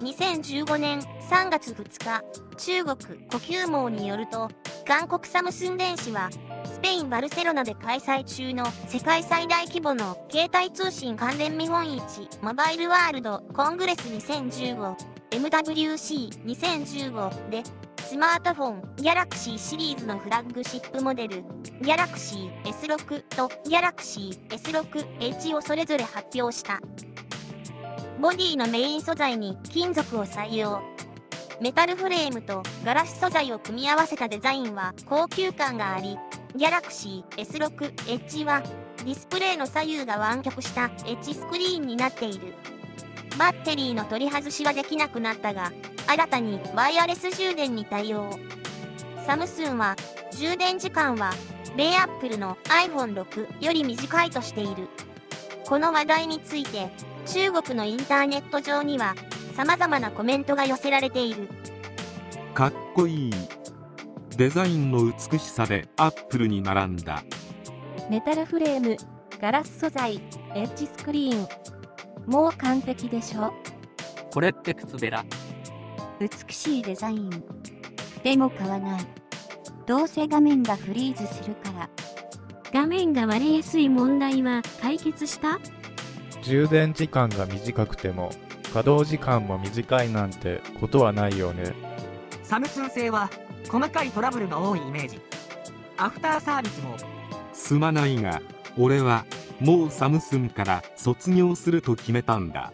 2015年3月2日、中国呼吸網によると、韓国サムスン電子は、スペイン・バルセロナで開催中の世界最大規模の携帯通信関連見本市モバイルワールドコングレス 2015MWC2015 でスマートフォン Galaxy シリーズのフラッグシップモデル Galaxy S6 と Galaxy S6 Edge をそれぞれ発表した。ボディのメイン素材に金属を採用メタルフレームとガラス素材を組み合わせたデザインは高級感があり Galaxy S6 Edge はディスプレイの左右が湾曲したエッジスクリーンになっている。バッテリーの取り外しはできなくなったが、新たにワイヤレス充電に対応。サムスンは充電時間は米アップルの iPhone6 より短いとしている。この話題について中国のインターネット上には様々なコメントが寄せられている。かっこいい。デザインの美しさでアップルに並んだ。メタルフレーム、ガラス素材、エッジスクリーン。もう完璧でしょこれって靴べら。美しいデザイン。でも買わない。どうせ画面がフリーズするから。画面が割れやすい問題は解決した？充電時間が短くても稼働時間も短いなんてことはないよね。サムスン製は細かいトラブルが多いイメージ。アフターサービスもすまないが、俺はもうサムスンから卒業すると決めたんだ。